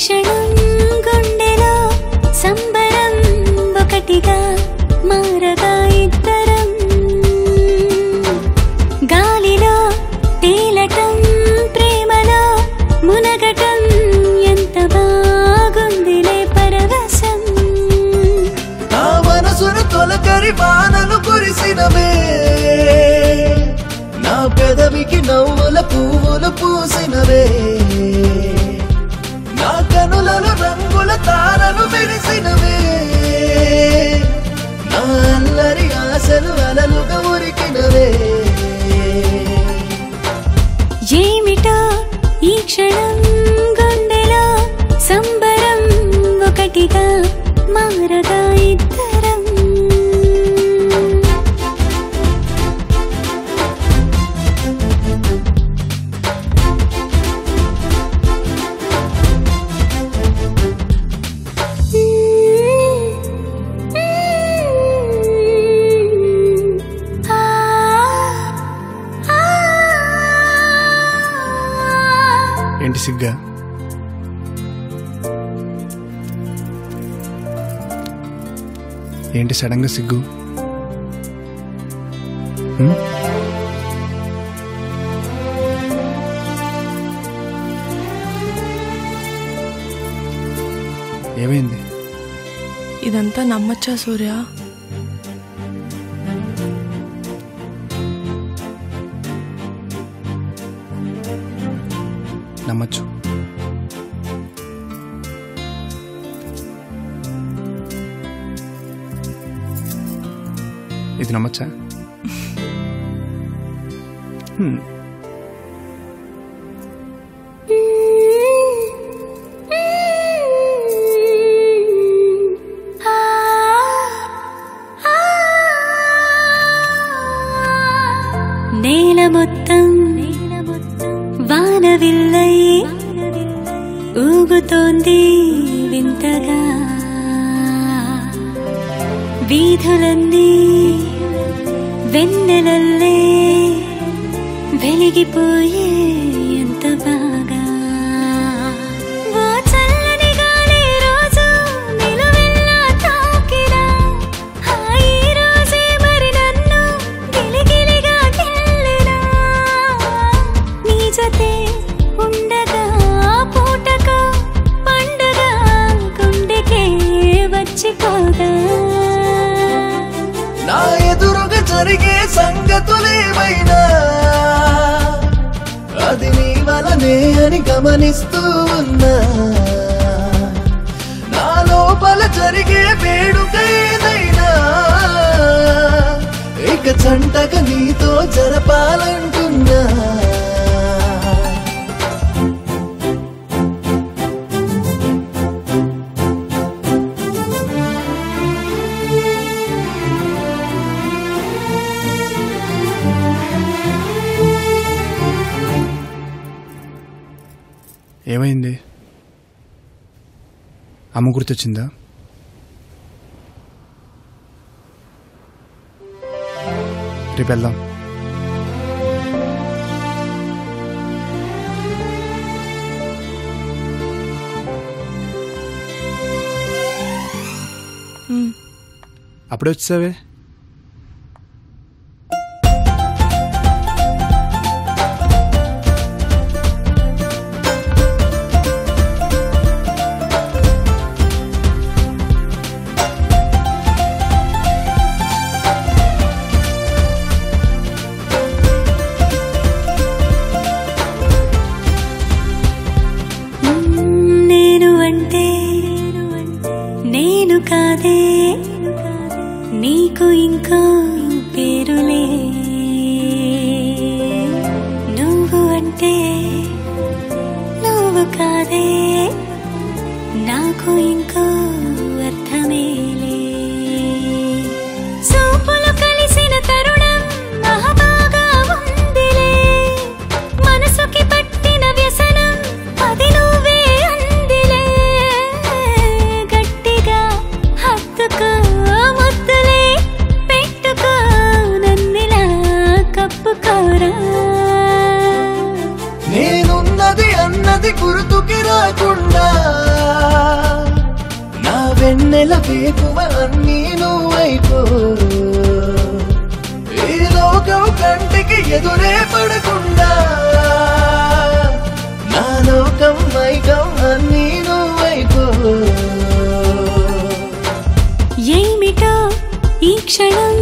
క్షణం గుండెలో సంబరం ఒకటిగా మారగా ఇద్దరం. గాలిలో తేలటం ప్రేమలో మునగటం ఎంత బాగుందిలే పరవశం. నా మనసును తొలకరి వానలు కురిసినవే. నా పెదవికి నవ్వుల పువ్వులు పూసినవే. కనులలో రంగుల తారలు మెరిసినవే. నా అల్లరి ఆశలు అలలుగా ఉరికినవే. ఏమిటా ఈ క్షణం? సిగ్గా ఏంటి సడన్గా సిగ్గు? ఏమైంది? ఇదంతా నమ్మచ్చా సూర్య? నమ్మచ్చు. ఇది నమ్మచ్చా? నేల మొత్తం వానవిల్లై ఊగుతోంది వింతగా వీధులన్నీ వెన్నెలల్లే వెలిగిపోయే ఎంత నా ఎదురుగా జరిగే సంగతులేమైనా? అది నీ వలనే అని గమనిస్తూ ఉన్నా. నా లోపల జరిగే వేడుక ఏదైనా? ఇక చంటగా నీతో జరపాలంటున్నా. ఏమైంది? అమ్మ గుర్తొచ్చిందా? రేపు వెళ్దాం. అప్పుడే వచ్చేసావే? కాకుండా నా వెన్నెల వేపువ నేను అయిపో ఈ లోకం కంటికి ఎదురే పడకుండా నా లోకం మైకం నేను అయిపో ఏమిటా ఈ క్షణం?